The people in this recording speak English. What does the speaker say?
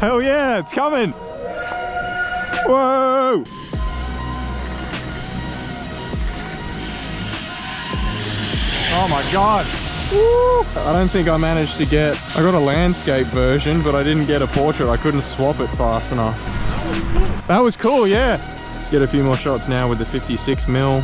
Hell yeah, it's coming. Whoa. Oh my God. Woo. I don't think I managed to get, I got a landscape version, but I didn't get a portrait. I couldn't swap it fast enough. That was cool, yeah. Let's get a few more shots now with the 56 mil.